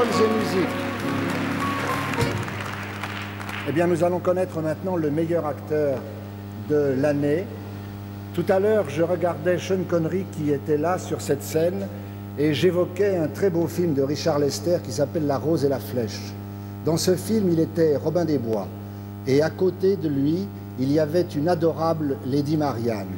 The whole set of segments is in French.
Et. Eh bien, nous allons connaître maintenant le meilleur acteur de l'année. Tout à l'heure, je regardais Sean Connery qui était là sur cette scène et j'évoquais un très beau film de Richard Lester qui s'appelle La Rose et la Flèche. Dans ce film, il était Robin des Bois et à côté de lui, il y avait une adorable Lady Marianne.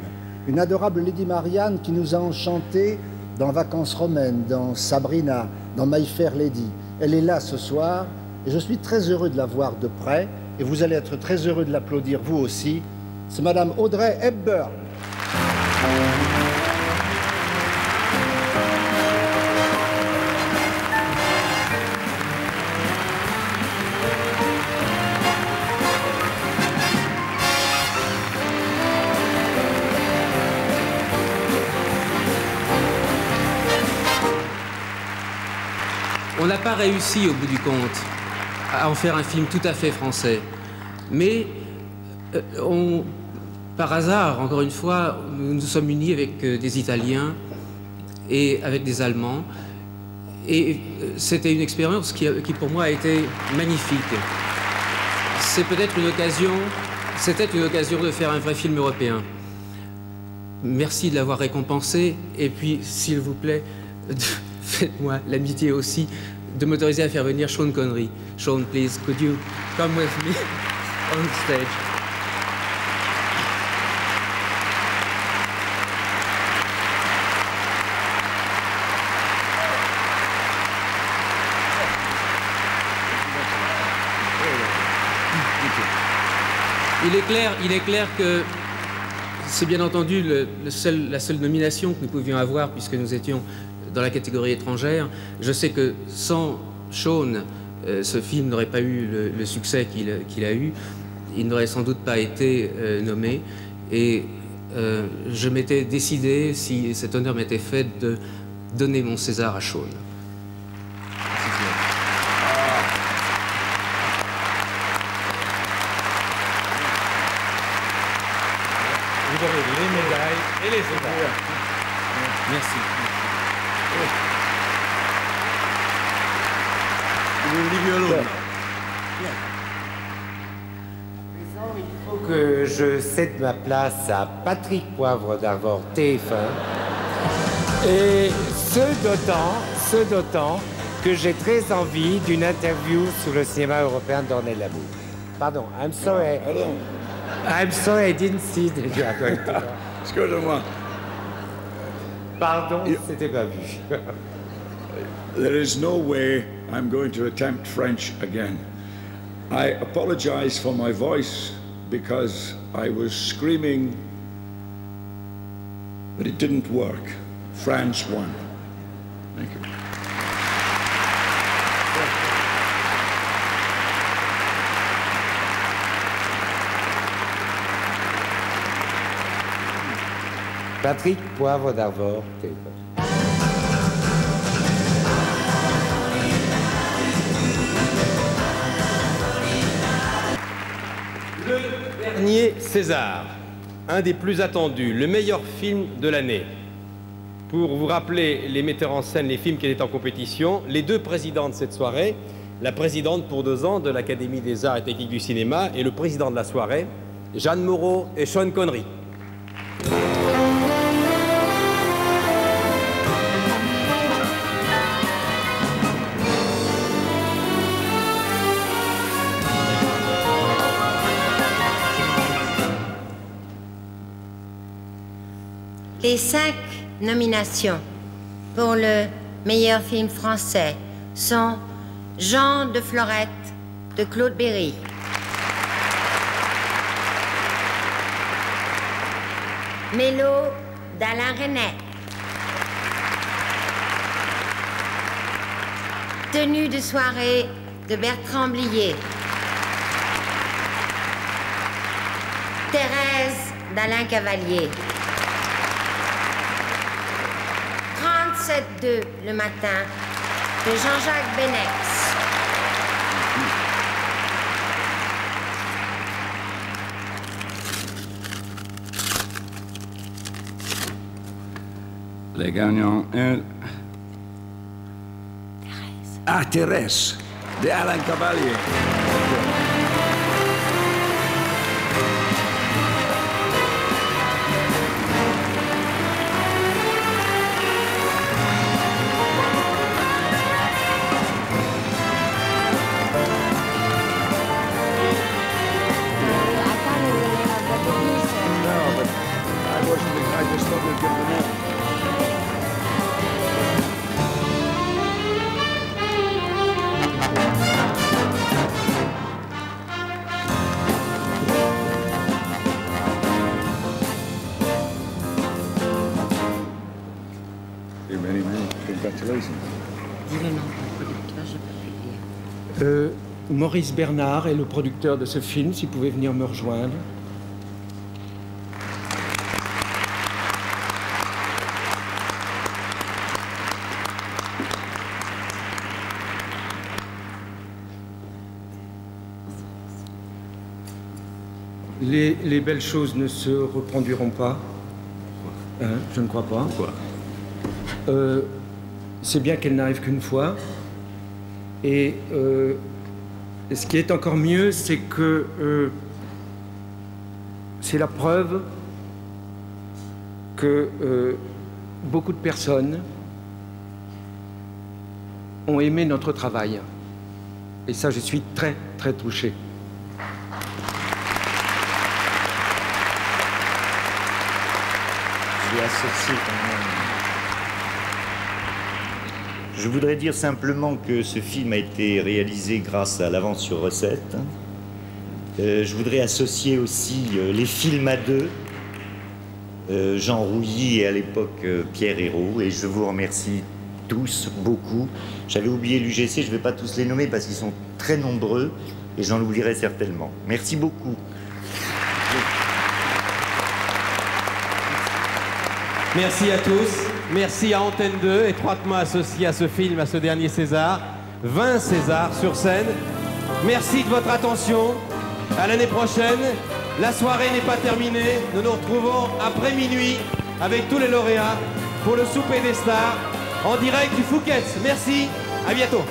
Une adorable Lady Marianne qui nous a enchantés dans Vacances romaines, dans Sabrina, dans My Fair Lady. Elle est là ce soir et je suis très heureux de la voir de près et vous allez être très heureux de l'applaudir vous aussi. C'est Madame Audrey Hepburn. N'a pas réussi au bout du compte à en faire un film tout à fait français. Mais euh, on, par hasard, encore une fois, nous nous sommes unis avec euh, des Italiens et avec des Allemands. Et euh, c'était une expérience qui, qui, pour moi a été magnifique. C'est peut-être une occasion, c'était une occasion de faire un vrai film européen. Merci de l'avoir récompensé. Et puis, s'il vous plaît, faites-moi l'amitié aussi de m'autoriser à faire venir Sean Connery. Sean, please, could you come with me on stage? Il est clair, il est clair que c'est bien entendu la seule nomination que nous pouvions avoir puisque nous étions dans la catégorie étrangère. Je sais que sans Sean, euh, ce film n'aurait pas eu le, le succès qu'il qu a eu. Il n'aurait sans doute pas été euh, nommé. Et euh, je m'étais décidé, si cet honneur m'était fait, de donner mon César à Sean. Vous avez les médailles et les Césars. Merci. Il faut que je cède ma place à Patrick Poivre d'Arvor TF1. Et ce d'autant, ce d'autant que j'ai très envie d'une interview sur le cinéma européen d'Ornay-Lamour. Pardon, I'm sorry. Pardon. I'm sorry I didn't see that you Pardon, c'était pas vu. There is no way I'm going to attempt French again. I apologize for my voice because I was screaming, but it didn't work. France won. Thank you. Patrick Poivre d'Arvor TF1. Le dernier César, un des plus attendus, le meilleur film de l'année. Pour vous rappeler les metteurs en scène, les films qui étaient en compétition, les deux présidents de cette soirée, la présidente pour deux ans de l'Académie des Arts et Techniques du Cinéma et le président de la soirée, Jeanne Moreau et Sean Connery. Les cinq nominations pour le meilleur film français sont Jean de Florette de Claude Berry, Mélo d'Alain Renet, Tenue de soirée de Bertrand Blier, Thérèse d'Alain Cavalier. 37-2 le matin de Jean-Jacques Benex. Les gagnants. Un... Ah, Thérèse, de Alain Cavalier. Euh, Maurice Bernard est le producteur de ce film, s'il pouvait venir me rejoindre. Les, les belles choses ne se reproduiront pas. Hein, je ne crois pas. Euh, C'est bien qu'elles n'arrivent qu'une fois. Et euh, ce qui est encore mieux, c'est que euh, c'est la preuve que beaucoup de personnes ont aimé notre travail. Et ça, je suis très, très touché. Je voudrais dire simplement que ce film a été réalisé grâce à l'avance sur recette. Euh, je voudrais associer aussi euh, les films à deux, euh, Jean Rouilly et à l'époque Pierre Hérault. Et je vous remercie tous beaucoup. J'avais oublié l'UGC, je ne vais pas tous les nommer parce qu'ils sont très nombreux et j'en oublierai certainement. Merci beaucoup. Merci à tous. Merci à Antenne 2, étroitement associé à ce film, à ce dernier César. 20 Césars sur scène. Merci de votre attention. À l'année prochaine. La soirée n'est pas terminée. Nous nous retrouvons après minuit avec tous les lauréats pour le souper des stars en direct du Fouquet's. Merci. À bientôt.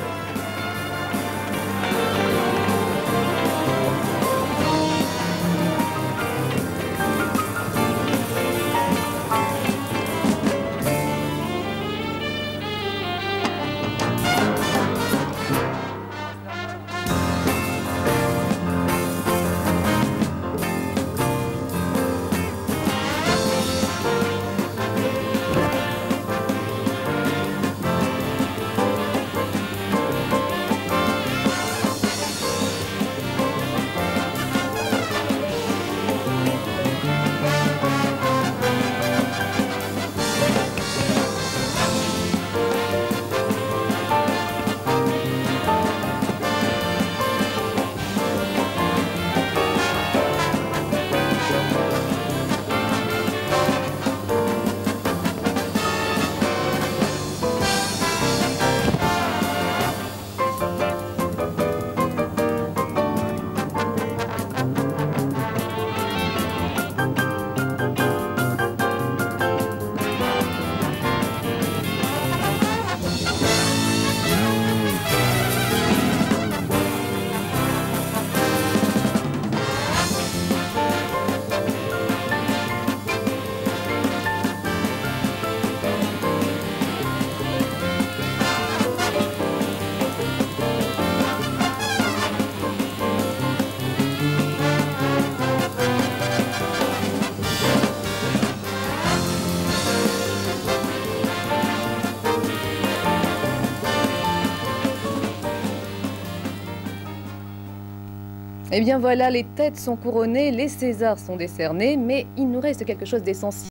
Eh bien voilà, les têtes sont couronnées, les Césars sont décernés, mais il nous reste quelque chose d'essentiel.